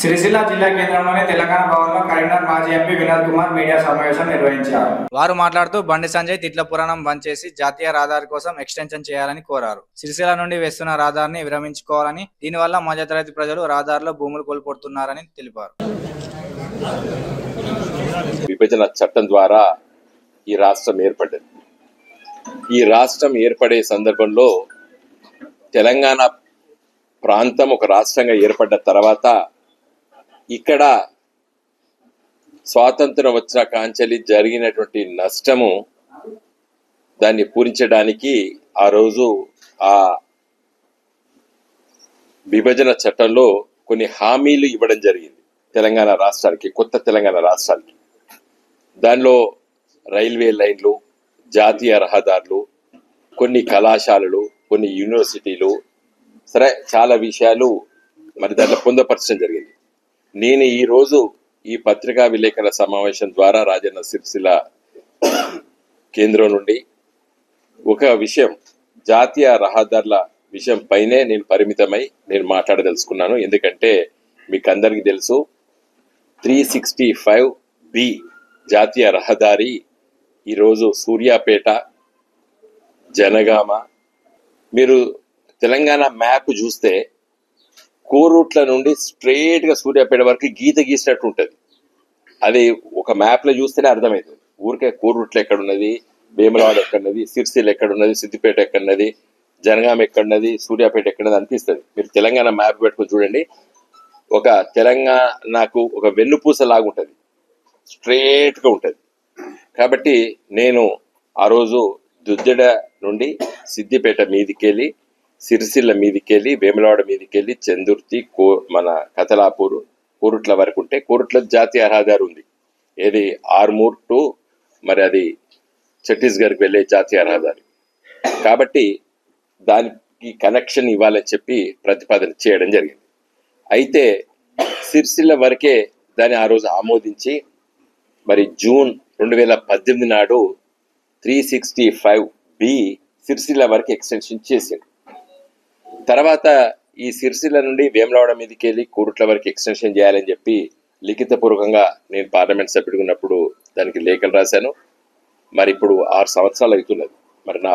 సిరిసిల్ల జిల్లా కేంద్రంలోని తెలంగాణ భవన్లో కరీంనగర్ మాజీ ఎంపీ వినోద్ కుమార్ మీడియా సమావేశం నిర్వహించారు. వారు మాట్లాడుతూ బండి సంజయ్ తిట్ల పురాణం బంద్ చేసి జాతీయ రహదారి కోసం ఎక్స్టెన్షన్ చేయాలని కోరారు. సిరిసిల్ల నుండి వేస్తున్న రహదారిని విరమించుకోవాలని దీనివల్ల మధ్యతరగతి ప్రజలు రహదారిలో భూములు కోల్పోతున్నారని తెలిపారు. విభజన చట్టం ద్వారా ఈ రాష్ట్రం ఏర్పడ్డది ఈ రాష్ట్రం ఏర్పడే సందర్భంలో తెలంగాణ ప్రాంతం ఒక రాష్ట్రంగా ఏర్పడ్డ తర్వాత ఇక్కడ స్వాతంత్రం వచ్చిన కాంచెలి జరిగినటువంటి నష్టము దాన్ని పూరించడానికి ఆ రోజు ఆ విభజన చట్టంలో కొన్ని హామీలు ఇవ్వడం జరిగింది తెలంగాణ రాష్ట్రానికి కొత్త తెలంగాణ రాష్ట్రానికి. దానిలో రైల్వే లైన్లు జాతీయ రహదారులు కొన్ని కళాశాలలు కొన్ని యూనివర్సిటీలు సరే చాలా విషయాలు మరి దాంట్లో పొందపరచడం జరిగింది. నేను ఈరోజు ఈ పత్రికా విలేకరుల సమావేశం ద్వారా రాజన్న సిరిసిల్ల కేంద్రం నుండి ఒక విషయం జాతీయ రహదారుల విషయం పైనే నేను పరిమితమై నేను మాట్లాడదలుచుకున్నాను. ఎందుకంటే మీకు అందరికీ తెలుసు త్రీ సిక్స్టీ ఫైవ్ బి జాతీయ రహదారి ఈరోజు సూర్యాపేట జనగామ. మీరు తెలంగాణ మ్యాప్ చూస్తే కోరుట్ల నుండి స్ట్రైట్గా సూర్యాపేట వరకు గీత గీసినట్టు ఉంటుంది. అది ఒక మ్యాప్లో చూస్తేనే అర్థమవుతుంది ఊరికే కోరుట్ల ఎక్కడున్నది భీమలవాడ ఎక్కడున్నది సిరిసిల్ ఎక్కడున్నది సిద్దిపేట ఎక్కడున్నది జనగాం ఎక్కడున్నది సూర్యాపేట ఎక్కడున్నది అనిపిస్తుంది. మీరు తెలంగాణ మ్యాప్ పెట్టుకొని చూడండి. ఒక తెలంగాణకు ఒక వెన్నుపూస లాగా ఉంటుంది. గా ఉంటుంది. కాబట్టి నేను ఆ రోజు దుద్దెడ నుండి సిద్దిపేట మీదికెళ్ళి సిరిసిల్ల మీదికెళ్ళి వేములవాడ మీదికెళ్ళి చందుర్తి కో మన కతలాపూర్ కోరుట్ల వరకు ఉంటే కోరుట్ల జాతీయ రహదారి ఉంది. ఏది ఆర్మూర్ టు మరి అది ఛత్తీస్గఢ్కి వెళ్ళే జాతీయ రహదారి. కాబట్టి దానికి కనెక్షన్ ఇవ్వాలని చెప్పి ప్రతిపాదన చేయడం జరిగింది. అయితే సిరిసిల్ల వరకే దాన్ని ఆ రోజు ఆమోదించి మరి జూన్ రెండు వేల పద్దెనిమిది నాడు three sixty five B Sircilla వరకు ఎక్స్టెన్షన్ చేసింది. తర్వాత ఈ సిరిసిల్ల నుండి వేములవాడ మీదకి వెళ్ళి కూరుట్ల వరకు ఎక్స్టెన్షన్ చేయాలని చెప్పి లిఖితపూర్వకంగా నేను పార్లమెంట్ సభ్యుడిగా ఉన్నప్పుడు దానికి లేఖలు రాశాను. మరి ఇప్పుడు ఆరు సంవత్సరాలు అవుతున్నది. మరి నా